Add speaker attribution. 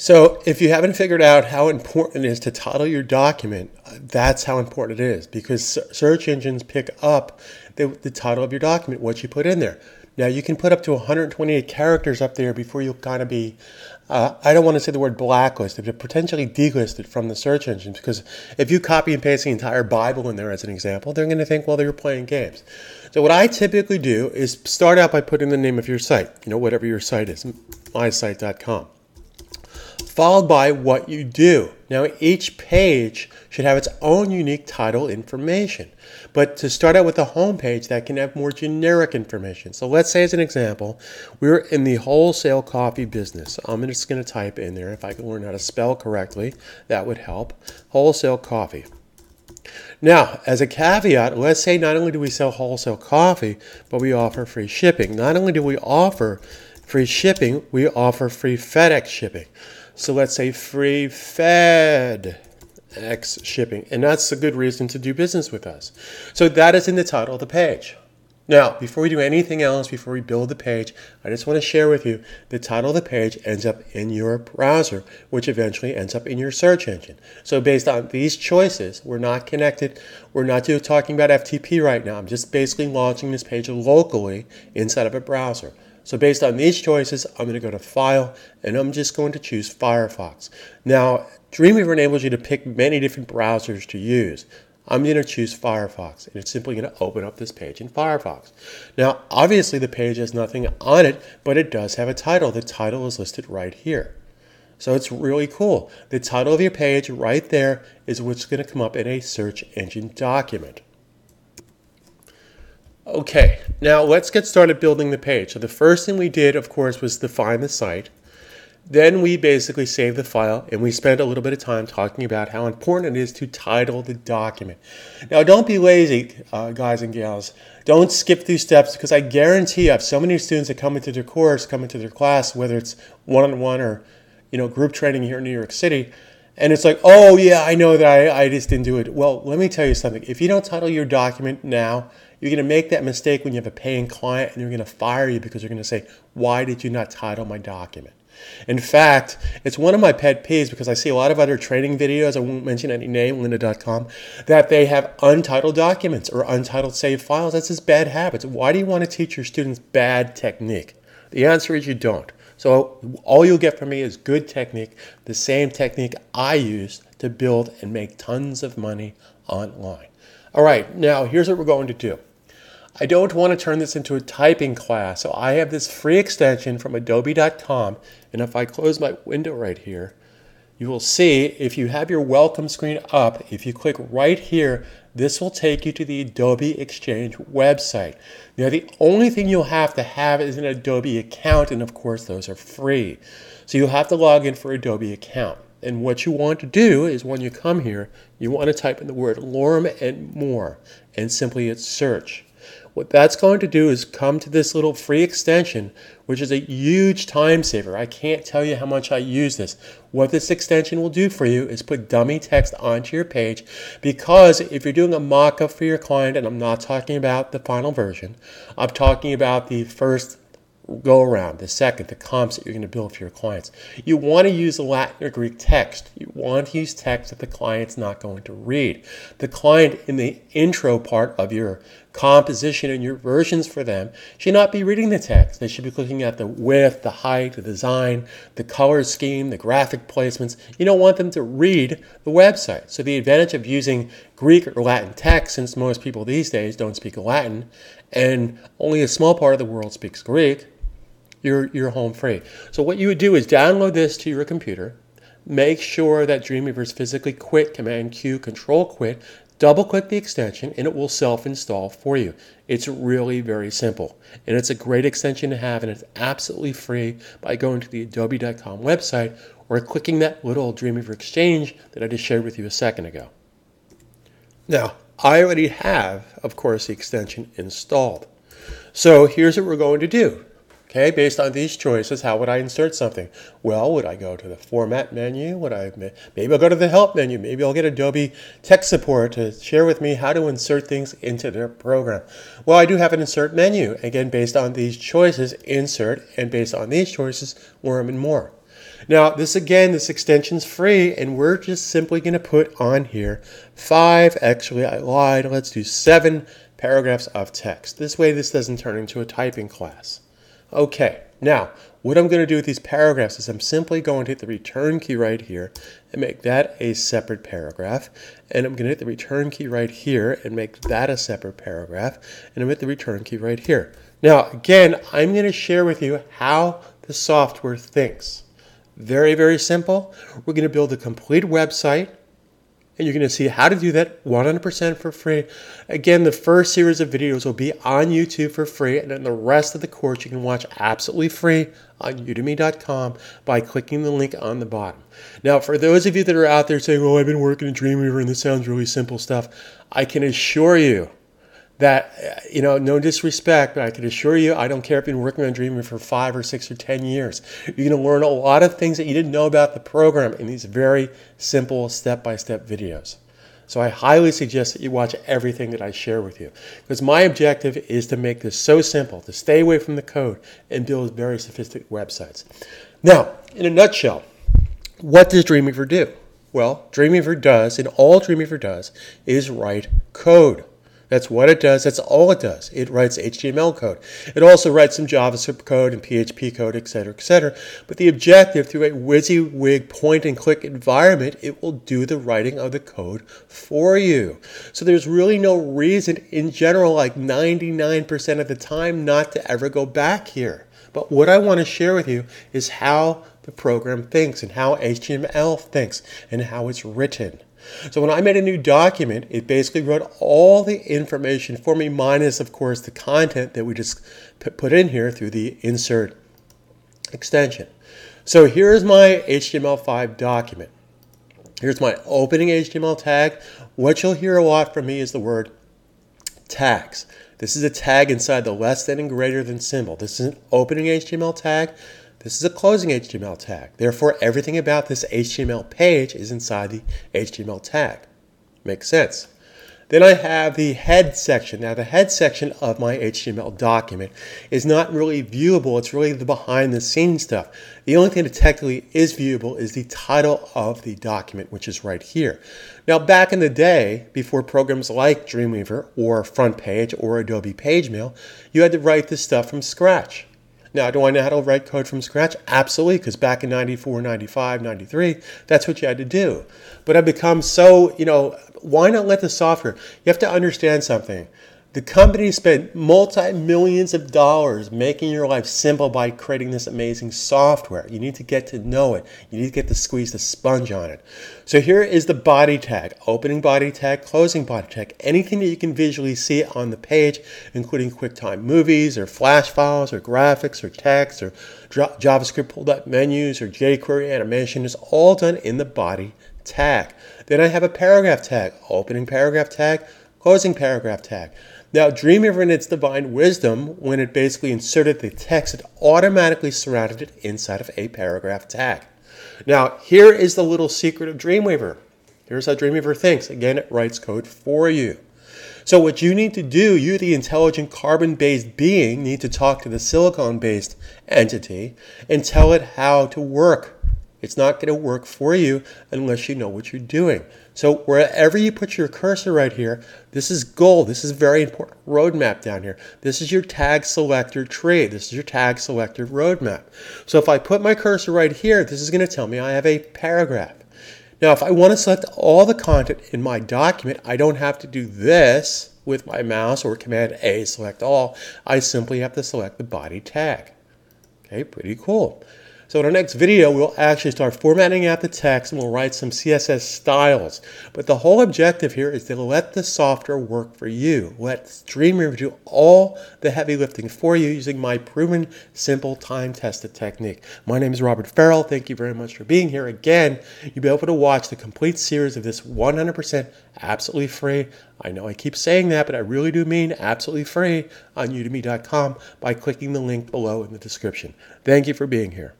Speaker 1: So, if you haven't figured out how important it is to title your document, that's how important it is because search engines pick up the, the title of your document, what you put in there. Now, you can put up to 128 characters up there before you'll kind of be, uh, I don't want to say the word blacklisted, but potentially delisted from the search engines because if you copy and paste the entire Bible in there as an example, they're going to think, well, they're playing games. So, what I typically do is start out by putting the name of your site, you know, whatever your site is, mysite.com followed by what you do. Now, each page should have its own unique title information. But to start out with a home page, that can have more generic information. So let's say, as an example, we're in the wholesale coffee business. I'm just going to type in there. If I can learn how to spell correctly, that would help. Wholesale coffee. Now, as a caveat, let's say not only do we sell wholesale coffee, but we offer free shipping. Not only do we offer free shipping, we offer free FedEx shipping. So let's say free Fed X shipping. And that's a good reason to do business with us. So that is in the title of the page. Now, before we do anything else, before we build the page, I just want to share with you the title of the page ends up in your browser, which eventually ends up in your search engine. So, based on these choices, we're not connected. We're not talking about FTP right now. I'm just basically launching this page locally inside of a browser. So based on these choices, I'm going to go to File, and I'm just going to choose Firefox. Now, Dreamweaver enables you to pick many different browsers to use. I'm going to choose Firefox, and it's simply going to open up this page in Firefox. Now, obviously the page has nothing on it, but it does have a title. The title is listed right here. So it's really cool. The title of your page right there is what's going to come up in a search engine document. Okay, now let's get started building the page. So the first thing we did, of course, was define the site. Then we basically saved the file and we spent a little bit of time talking about how important it is to title the document. Now, don't be lazy, uh, guys and gals. Don't skip these steps because I guarantee I have so many students that come into their course, come into their class, whether it's one-on-one or you know group training here in New York City, and it's like, oh yeah, I know that I, I just didn't do it. Well, let me tell you something. If you don't title your document now, you're going to make that mistake when you have a paying client and they're going to fire you because they're going to say, Why did you not title my document? In fact, it's one of my pet peeves because I see a lot of other training videos, I won't mention any name, lynda.com, that they have untitled documents or untitled save files. That's just bad habits. Why do you want to teach your students bad technique? The answer is you don't. So all you'll get from me is good technique, the same technique I use to build and make tons of money online. All right, now here's what we're going to do. I don't want to turn this into a typing class, so I have this free extension from adobe.com, and if I close my window right here, you will see if you have your welcome screen up, if you click right here, this will take you to the Adobe Exchange website. Now, the only thing you'll have to have is an Adobe account, and of course, those are free. So you'll have to log in for Adobe account. And what you want to do is when you come here, you want to type in the word Lorem and more, and simply hit search. What that's going to do is come to this little free extension, which is a huge time saver. I can't tell you how much I use this. What this extension will do for you is put dummy text onto your page because if you're doing a mock up for your client, and I'm not talking about the final version, I'm talking about the first go around, the second, the comps that you're going to build for your clients. You want to use Latin or Greek text. You want to use text that the client's not going to read. The client in the intro part of your composition and your versions for them should not be reading the text. They should be looking at the width, the height, the design, the color scheme, the graphic placements. You don't want them to read the website. So the advantage of using Greek or Latin text, since most people these days don't speak Latin, and only a small part of the world speaks Greek, you're, you're home free. So what you would do is download this to your computer, make sure that Dreamweaver is physically quit, Command Q, Control quit, double click the extension and it will self install for you. It's really very simple and it's a great extension to have and it's absolutely free by going to the adobe.com website or clicking that little Dreamweaver exchange that I just shared with you a second ago. Now, I already have, of course, the extension installed. So here's what we're going to do. Okay, based on these choices, how would I insert something? Well, would I go to the format menu? Would I maybe I'll go to the help menu? Maybe I'll get Adobe Tech Support to share with me how to insert things into their program. Well, I do have an insert menu. Again, based on these choices, insert, and based on these choices, Lorem and more. Now, this again, this extension's free, and we're just simply going to put on here five, actually, I lied, let's do seven paragraphs of text. This way, this doesn't turn into a typing class. Okay, now, what I'm going to do with these paragraphs is I'm simply going to hit the return key right here and make that a separate paragraph. And I'm going to hit the return key right here and make that a separate paragraph. And I'm hit the return key right here. Now, again, I'm going to share with you how the software thinks. Very, very simple. We're going to build a complete website and you're going to see how to do that 100% for free. Again, the first series of videos will be on YouTube for free, and then the rest of the course you can watch absolutely free on udemy.com by clicking the link on the bottom. Now, for those of you that are out there saying, Oh, I've been working in Dreamweaver and this sounds really simple stuff, I can assure you that, uh, you know, no disrespect, but I can assure you, I don't care if you've been working on Dreamweaver for five or six or 10 years. You're going to learn a lot of things that you didn't know about the program in these very simple step by step videos. So I highly suggest that you watch everything that I share with you because my objective is to make this so simple, to stay away from the code and build very sophisticated websites. Now, in a nutshell, what does Dreamweaver do? Well, Dreamweaver does, and all Dreamweaver does, is write code. That's what it does. That's all it does. It writes HTML code. It also writes some JavaScript code and PHP code, etc., etc. But the objective, through a WYSIWYG point and click environment, it will do the writing of the code for you. So there's really no reason, in general, like 99% of the time, not to ever go back here. But what I want to share with you is how the program thinks and how HTML thinks and how it's written. So when I made a new document, it basically wrote all the information for me, minus, of course, the content that we just put in here through the insert extension. So here's my HTML5 document. Here's my opening HTML tag. What you'll hear a lot from me is the word tags. This is a tag inside the less than and greater than symbol. This is an opening HTML tag. This is a closing HTML tag. Therefore, everything about this HTML page is inside the HTML tag. Makes sense. Then I have the head section. Now, the head section of my HTML document is not really viewable. It's really the behind the scenes stuff. The only thing that technically is viewable is the title of the document, which is right here. Now, back in the day, before programs like Dreamweaver or FrontPage or Adobe PageMill, you had to write this stuff from scratch. Now, do I know how to write code from scratch? Absolutely, because back in 94, 95, 93, that's what you had to do. But I've become so, you know, why not let the software? You have to understand something. The company spent multi millions of dollars making your life simple by creating this amazing software. You need to get to know it. You need to get to squeeze the sponge on it. So here is the body tag opening body tag, closing body tag, anything that you can visually see on the page, including QuickTime movies or flash files or graphics or text or JavaScript pulled up menus or jQuery animation is all done in the body tag. Then I have a paragraph tag, opening paragraph tag, closing paragraph tag. Now, Dreamweaver in its divine wisdom, when it basically inserted the text, it automatically surrounded it inside of a paragraph tag. Now, here is the little secret of Dreamweaver. Here's how Dreamweaver thinks. Again, it writes code for you. So what you need to do, you the intelligent carbon-based being need to talk to the silicon-based entity and tell it how to work it's not going to work for you unless you know what you're doing. So wherever you put your cursor right here, this is gold. This is very important roadmap down here. This is your tag selector tree. This is your tag selector roadmap. So if I put my cursor right here, this is going to tell me I have a paragraph. Now, if I want to select all the content in my document, I don't have to do this with my mouse or Command A, select all. I simply have to select the body tag. Okay, pretty cool. So in our next video, we'll actually start formatting out the text and we'll write some CSS styles. But the whole objective here is to let the software work for you. Let Dreamweaver do all the heavy lifting for you using my proven, simple, time-tested technique. My name is Robert Farrell. Thank you very much for being here. Again, you'll be able to watch the complete series of this 100% absolutely free. I know I keep saying that, but I really do mean absolutely free on udemy.com by clicking the link below in the description. Thank you for being here.